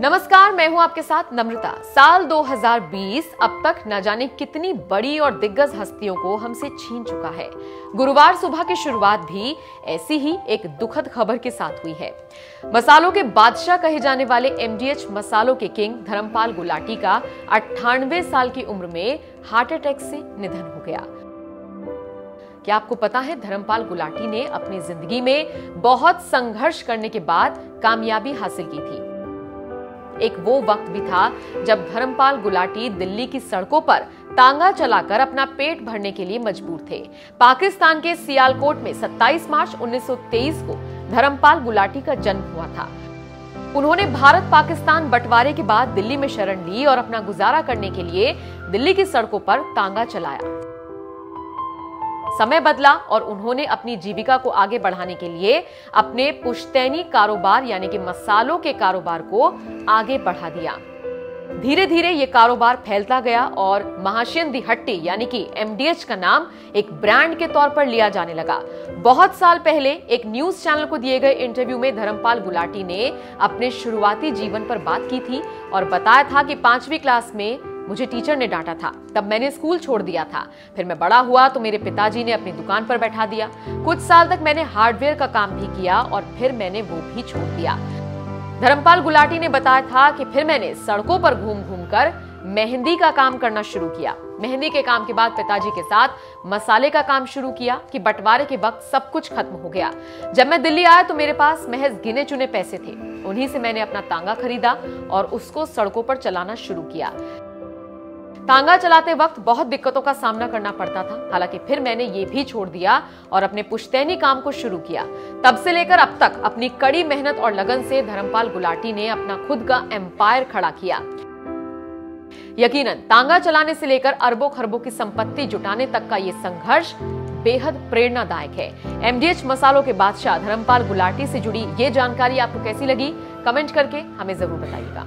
नमस्कार, मैं हूँ आपके साथ नम्रता। साल 2020 अब तक न जाने कितनी बड़ी और दिग्गज हस्तियों को हमसे छीन चुका है। गुरुवार सुबह की शुरुआत भी ऐसी ही एक दुखद खबर के साथ हुई है। मसालों के बादशाह कहे जाने वाले एमडीएच मसालों के किंग धर्मपाल गुलाटी का अट्ठानवे साल की उम्र में हार्ट अटैक से निधन हो गया। क्या आपको पता है, धर्मपाल गुलाटी ने अपनी ज़िंदगी में बहुत संघर्ष करने के बाद कामयाबी हासिल की थी। एक वो वक्त भी था जब धर्मपाल गुलाटी दिल्ली की सड़कों पर तांगा चलाकर अपना पेट भरने के लिए मजबूर थे। पाकिस्तान के सियालकोट में 27 मार्च 1923 को धर्मपाल गुलाटी का जन्म हुआ था। उन्होंने भारत पाकिस्तान बंटवारे के बाद दिल्ली में शरण ली और अपना गुजारा करने के लिए दिल्ली की सड़कों पर तांगा चलाया। समय बदला और उन्होंने अपनी जीविका को आगे बढ़ाने के लिए अपने पुश्तैनी कारोबार, यानी कि मसालों के कारोबार को आगे बढ़ा दिया। धीरे धीरे ये कारोबार फैलता गया और महाशिन दी हट्टी, यानी कि एमडीएच का नाम, एक ब्रांड के तौर पर लिया जाने लगा। बहुत साल पहले एक न्यूज़ चैनल को दिए गए इंटरव्यू में धर्मपाल गुलाटी ने अपने शुरुआती जीवन पर बात की थी और बताया था कि पांचवी क्लास में मुझे टीचर ने डांटा था। तब मैंने स्कूल छोड़ दिया था। फिर मैं बड़ा हुआ तो मेरे पिताजी ने अपनी दुकान पर बैठा दिया। कुछ साल तक मैंने हार्डवेयर का काम भी किया और फिर मैंने वो भी छोड़ दिया। धर्मपाल गुलाटी ने बताया था कि फिर मैंने सड़कों पर घूम घूम कर मेहंदी का काम करना शुरू किया। मेहंदी के काम के बाद पिताजी के साथ मसाले का काम शुरू किया कि बंटवारे के वक्त सब कुछ खत्म हो गया। जब मैं दिल्ली आया तो मेरे पास महज गिने चुने पैसे थे। उन्हीं से मैंने अपना तांगा खरीदा और उसको सड़कों पर चलाना शुरू किया। तांगा चलाते वक्त बहुत दिक्कतों का सामना करना पड़ता था। हालाँकि फिर मैंने ये भी छोड़ दिया और अपने पुश्तैनी काम को शुरू किया। तब से लेकर अब तक अपनी कड़ी मेहनत और लगन से धर्मपाल गुलाटी ने अपना खुद का एम्पायर खड़ा किया। यकीनन, तांगा चलाने से लेकर अरबों खरबों की संपत्ति जुटाने तक का ये संघर्ष बेहद प्रेरणादायक है। एमडीएच मसालों के बादशाह धर्मपाल गुलाटी से जुड़ी ये जानकारी आपको कैसी लगी? कमेंट करके हमें ज़रूर बताइएगा।